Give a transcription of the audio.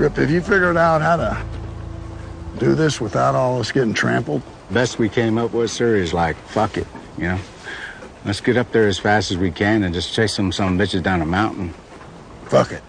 Rip, have you figured out how to do this without all us getting trampled? Best we came up with, sir, is like, fuck it, you know? Let's get up there as fast as we can and just chase them some bitches down a mountain. Fuck it.